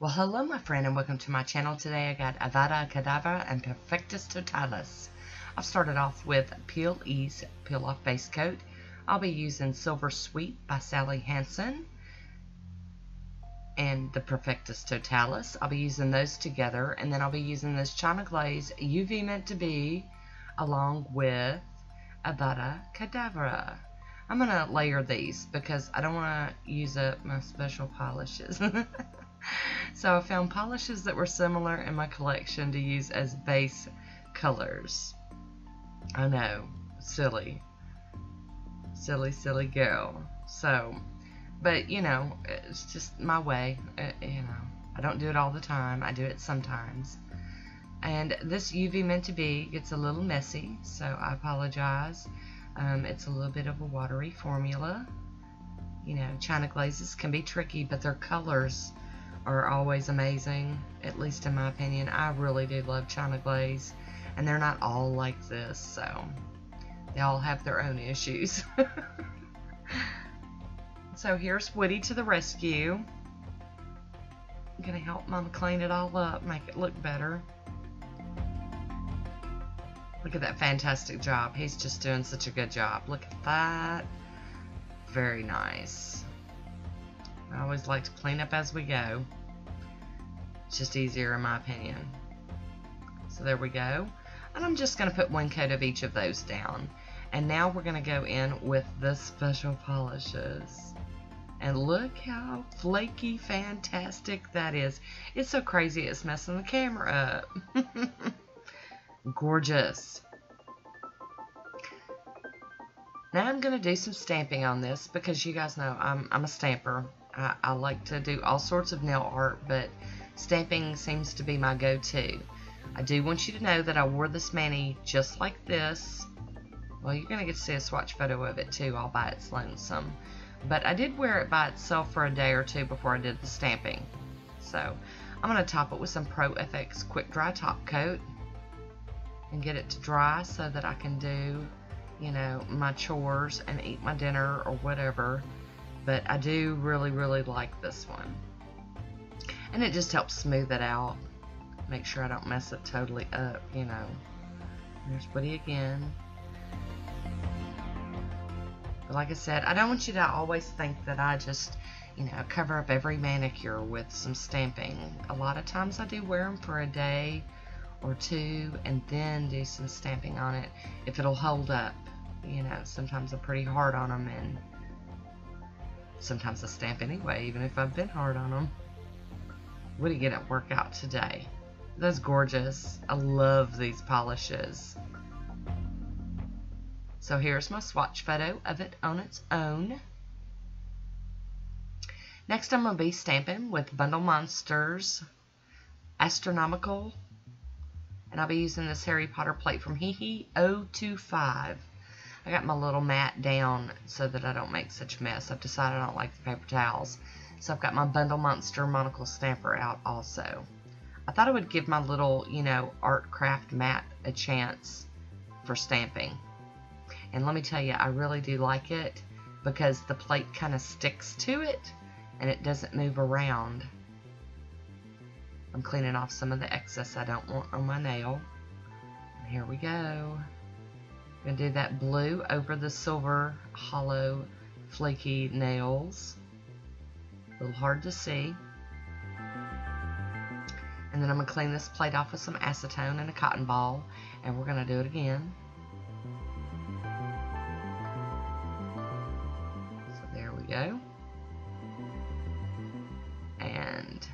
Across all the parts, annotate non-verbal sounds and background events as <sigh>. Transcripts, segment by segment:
Well, hello, my friend, and welcome to my channel. Today I got Avada Kedavra and Petrificus Totalus. I've started off with Peel Ease Peel Off Base Coat. I'll be using Silver Sweet by Sally Hansen and the Petrificus Totalus. I'll be using those together, and then I'll be using this China Glaze UV Meant to Be along with Avada Kedavra. I'm going to layer these because I don't want to use up my special polishes. <laughs> so I found polishes that were similar in my collection to use as base colors. I know, silly. Silly, silly girl. So, but you know, it's just my way. Uh, you know, I don't do it all the time. I do it sometimes. And this UV meant to be gets a little messy, so I apologize. Um, it's a little bit of a watery formula. You know, China glazes can be tricky, but their colors are always amazing, at least in my opinion. I really do love China Glaze, and they're not all like this, so they all have their own issues. <laughs> so here's Woody to the rescue. I'm to help Mama clean it all up, make it look better. Look at that fantastic job. He's just doing such a good job. Look at that. Very nice. I always like to clean up as we go. It's just easier in my opinion. So there we go. And I'm just going to put one coat of each of those down. And now we're going to go in with the special polishes. And look how flaky fantastic that is. It's so crazy it's messing the camera up. <laughs> Gorgeous. Now I'm going to do some stamping on this because you guys know I'm, I'm a stamper. I, I like to do all sorts of nail art, but stamping seems to be my go-to. I do want you to know that I wore this mani just like this. Well, you're going to get to see a swatch photo of it too all by its lonesome. But I did wear it by itself for a day or two before I did the stamping. So, I'm going to top it with some Pro FX Quick Dry Top Coat and get it to dry so that I can do, you know, my chores and eat my dinner or whatever but I do really, really like this one. And it just helps smooth it out. Make sure I don't mess it totally up, you know. There's Woody again. But like I said, I don't want you to always think that I just, you know, cover up every manicure with some stamping. A lot of times I do wear them for a day or two and then do some stamping on it if it'll hold up. You know, sometimes I'm pretty hard on them and Sometimes I stamp anyway, even if I've been hard on them. What did you get at workout today? That's gorgeous. I love these polishes. So here's my swatch photo of it on its own. Next I'm going to be stamping with Bundle Monsters Astronomical. And I'll be using this Harry Potter plate from Hehe 025. I got my little mat down so that I don't make such a mess. I've decided I don't like the paper towels. So I've got my Bundle Monster Monocle Stamper out also. I thought I would give my little, you know, art craft mat a chance for stamping. And let me tell you, I really do like it because the plate kind of sticks to it and it doesn't move around. I'm cleaning off some of the excess I don't want on my nail. And here we go. I'm going to do that blue over the silver hollow flaky nails. A little hard to see. And then I'm going to clean this plate off with some acetone and a cotton ball. And we're going to do it again. So there we go. And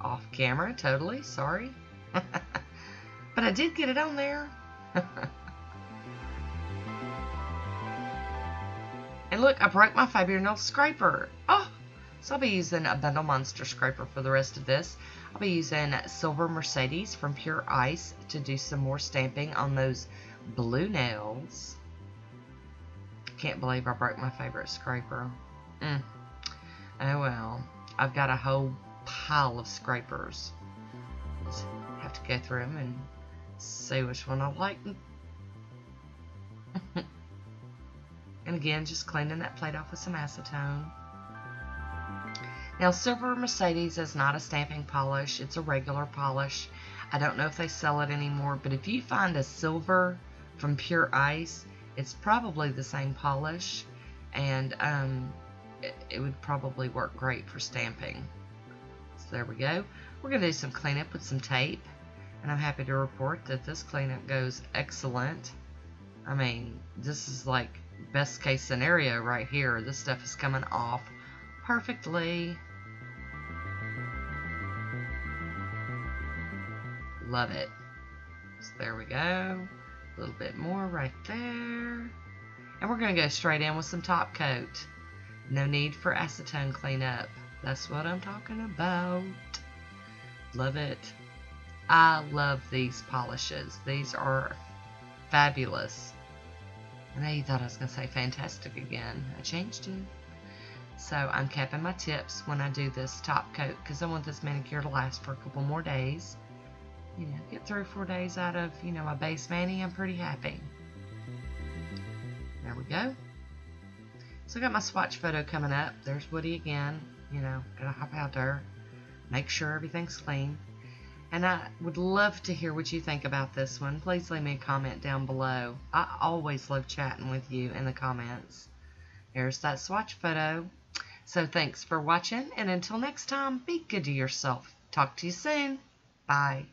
off camera, totally, sorry. <laughs> But I did get it on there. <laughs> and look, I broke my nail scraper. Oh, so I'll be using a Bundle Monster scraper for the rest of this. I'll be using Silver Mercedes from Pure Ice to do some more stamping on those blue nails. Can't believe I broke my favorite scraper. Mm. Oh well. I've got a whole pile of scrapers. Just have to go through them and see which one I like. <laughs> and again, just cleaning that plate off with some acetone. Now, Silver Mercedes is not a stamping polish, it's a regular polish. I don't know if they sell it anymore, but if you find a silver from Pure Ice, it's probably the same polish, and um, it, it would probably work great for stamping. So there we go. We're going to do some cleanup with some tape, and I'm happy to report that this cleanup goes excellent. I mean, this is like best case scenario right here. This stuff is coming off perfectly. Love it. So there we go. A little bit more right there. And we're going to go straight in with some top coat. No need for acetone cleanup. That's what I'm talking about. Love it. I love these polishes. These are fabulous. I thought I was going to say fantastic again. I changed it. So I'm capping my tips when I do this top coat because I want this manicure to last for a couple more days you know, get three or four days out of, you know, my base mani, I'm pretty happy. There we go. So I got my swatch photo coming up. There's Woody again. You know, gotta hop out there, make sure everything's clean. And I would love to hear what you think about this one. Please leave me a comment down below. I always love chatting with you in the comments. Here's that swatch photo. So thanks for watching, and until next time, be good to yourself. Talk to you soon. Bye.